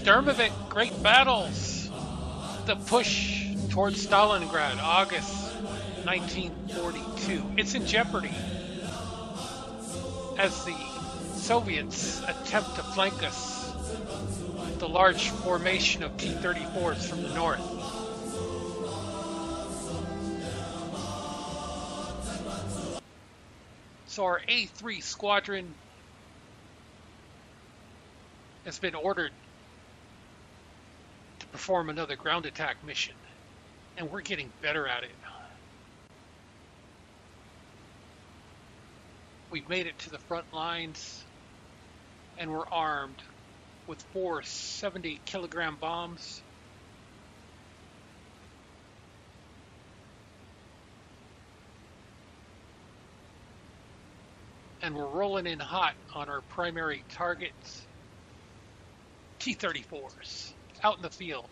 Sturmovik, great battles. The push towards Stalingrad, August 1942. It's in jeopardy as the Soviets attempt to flank us. With the large formation of T-34s from the north. So our A3 squadron has been ordered perform another ground attack mission, and we're getting better at it. We've made it to the front lines, and we're armed with four 70 kilogram bombs. And we're rolling in hot on our primary targets T-34s out in the field.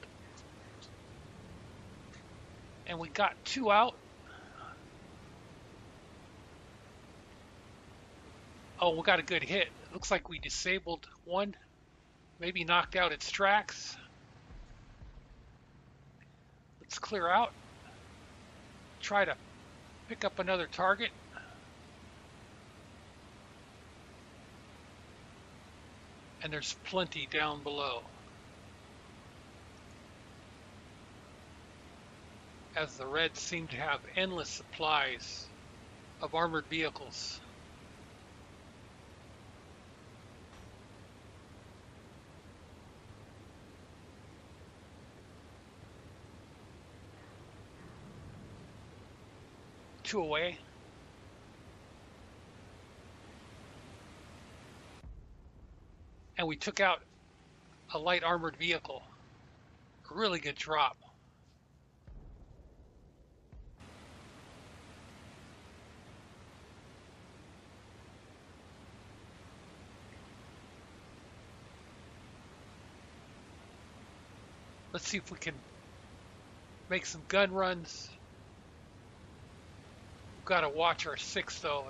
And we got two out. Oh, we got a good hit. Looks like we disabled one. Maybe knocked out its tracks. Let's clear out. Try to pick up another target. and there's plenty down below. As the Reds seem to have endless supplies of armored vehicles. Two away. and we took out a light armored vehicle. A really good drop. Let's see if we can make some gun runs. We've got to watch our six though.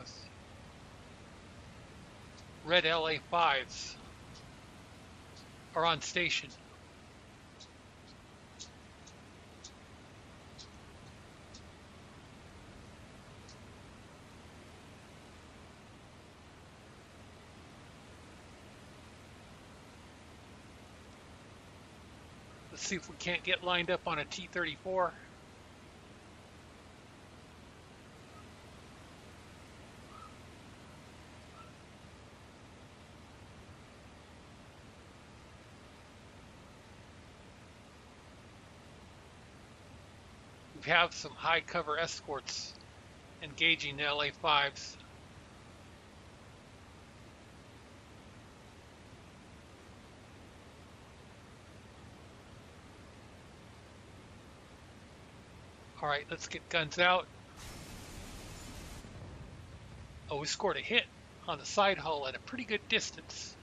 Red LA5s are on station. Let's see if we can't get lined up on a T-34. We have some high cover escorts engaging the LA-5s. All right, let's get guns out. Oh, we scored a hit on the side hull at a pretty good distance.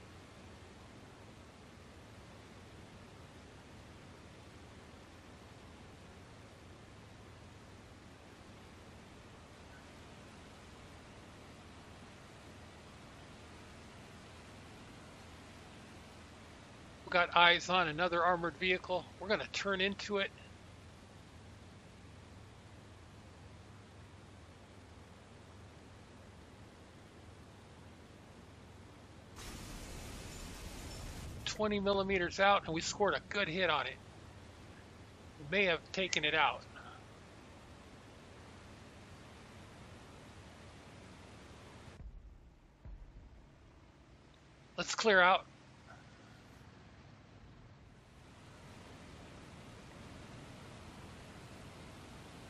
We've got eyes on another armored vehicle. We're going to turn into it. Twenty millimeters out, and we scored a good hit on it. We may have taken it out. Let's clear out.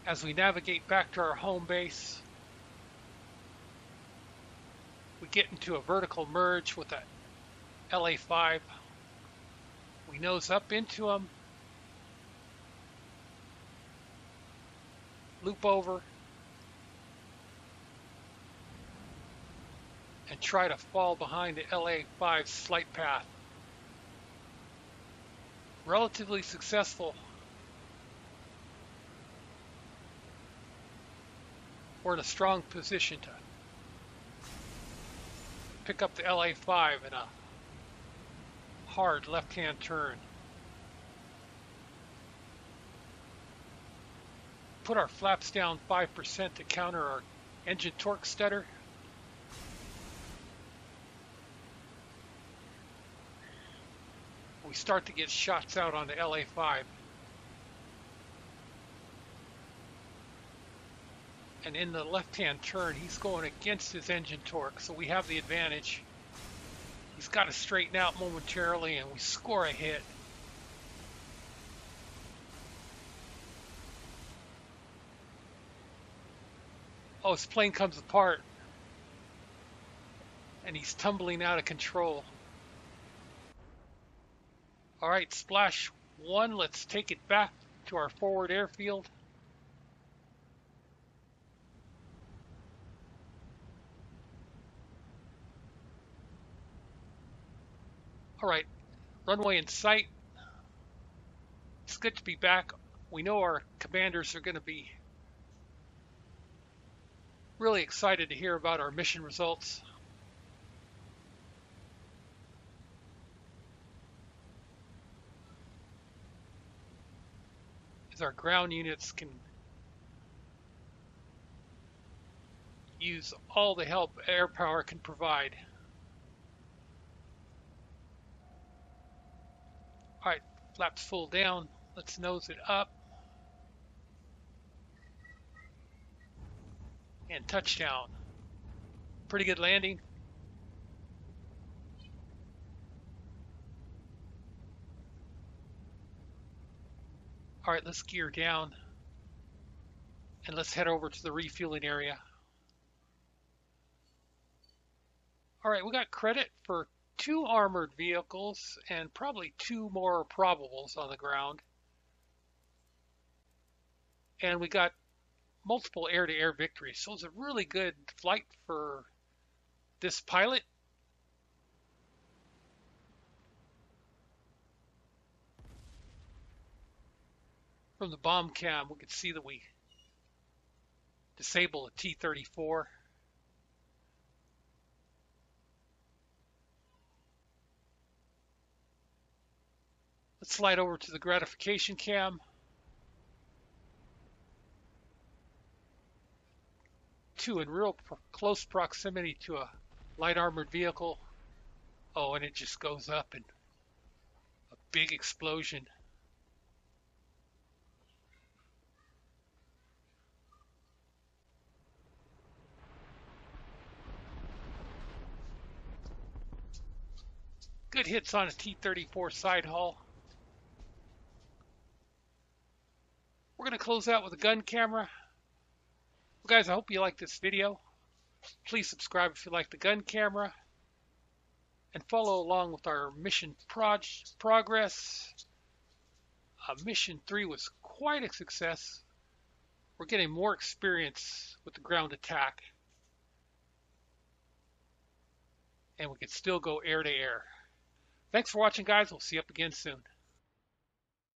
as we navigate back to our home base, we get into a vertical merge with a LA5. Nose up into them, loop over, and try to fall behind the LA5's slight path. Relatively successful. We're in a strong position to pick up the LA5 in a hard left-hand turn. Put our flaps down 5% to counter our engine torque stutter. We start to get shots out on the LA5. And in the left-hand turn, he's going against his engine torque, so we have the advantage. He's got to straighten out momentarily, and we score a hit. Oh, his plane comes apart. And he's tumbling out of control. All right, splash one. Let's take it back to our forward airfield. All right, runway in sight. It's good to be back. We know our commanders are going to be really excited to hear about our mission results. As our ground units can use all the help air power can provide. All right, flaps full down. Let's nose it up. and touchdown. Pretty good landing. All right, let's gear down and let's head over to the refueling area. All right, we got credit for two armored vehicles and probably two more probables on the ground. And we got multiple air-to-air victories. So it was a really good flight for this pilot. From the bomb cam, we could see that we disable a T-34. Let's slide over to the gratification cam. two in real pro close proximity to a light armored vehicle. Oh, and it just goes up and a big explosion. Good hits on a T-34 side hull. We're going to close out with a gun camera. Well, guys, I hope you like this video. Please subscribe if you like the gun camera. And follow along with our mission progress. Uh, mission 3 was quite a success. We're getting more experience with the ground attack. And we can still go air to air. Thanks for watching, guys. We'll see you up again soon.